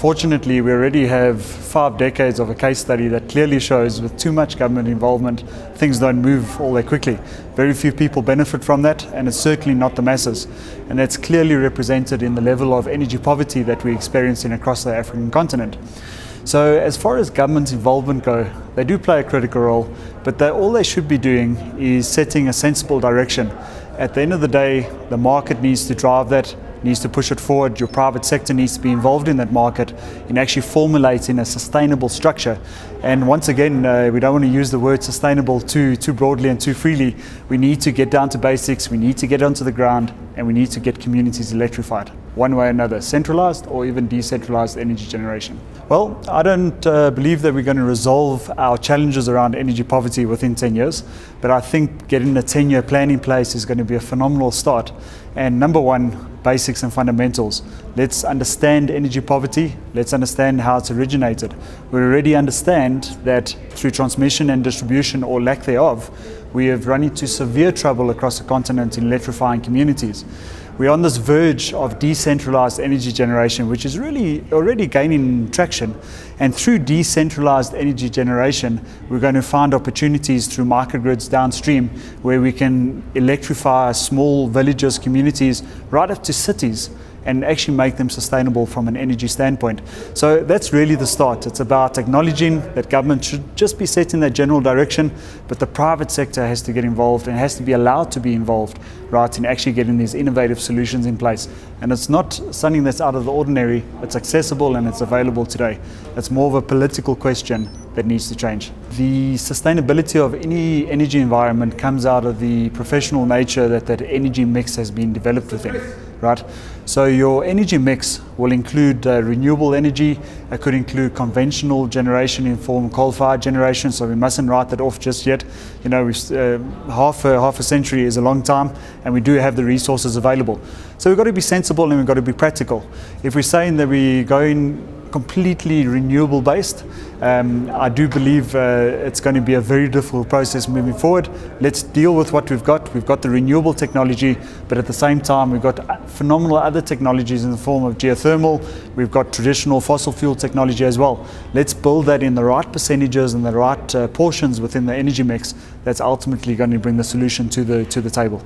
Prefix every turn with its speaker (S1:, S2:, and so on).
S1: unfortunately, we already have five decades of a case study that clearly shows with too much government involvement, things don't move all that quickly. Very few people benefit from that, and it's certainly not the masses. And that's clearly represented in the level of energy poverty that we're experiencing across the African continent. So, as far as government involvement go, they do play a critical role, but they, all they should be doing is setting a sensible direction. At the end of the day, the market needs to drive that needs to push it forward. Your private sector needs to be involved in that market in actually formulating a sustainable structure. And once again, uh, we don't want to use the word sustainable too, too broadly and too freely. We need to get down to basics, we need to get onto the ground, and we need to get communities electrified one way or another, centralized or even decentralized energy generation. Well, I don't uh, believe that we're going to resolve our challenges around energy poverty within 10 years, but I think getting a 10 year plan in place is going to be a phenomenal start. And number one, basics and fundamentals. Let's understand energy poverty. Let's understand how it's originated. We already understand that through transmission and distribution or lack thereof, we have run into severe trouble across the continent in electrifying communities. We're on this verge of decentralized energy generation, which is really already gaining traction. And through decentralized energy generation, we're going to find opportunities through microgrids downstream where we can electrify small villages, communities, right up to cities and actually make them sustainable from an energy standpoint. So that's really the start. It's about acknowledging that government should just be set in that general direction, but the private sector has to get involved and has to be allowed to be involved, right, in actually getting these innovative solutions in place. And it's not something that's out of the ordinary, it's accessible and it's available today. It's more of a political question that needs to change. The sustainability of any energy environment comes out of the professional nature that that energy mix has been developed within right? So your energy mix will include uh, renewable energy. It could include conventional generation in form coal-fired generation. So we mustn't write that off just yet. You know, uh, half a, half a century is a long time, and we do have the resources available. So we've got to be sensible and we've got to be practical. If we're saying that we're going completely renewable based. Um, I do believe uh, it's going to be a very difficult process moving forward. Let's deal with what we've got. We've got the renewable technology, but at the same time, we've got phenomenal other technologies in the form of geothermal. We've got traditional fossil fuel technology as well. Let's build that in the right percentages and the right uh, portions within the energy mix that's ultimately going to bring the solution to the, to the table.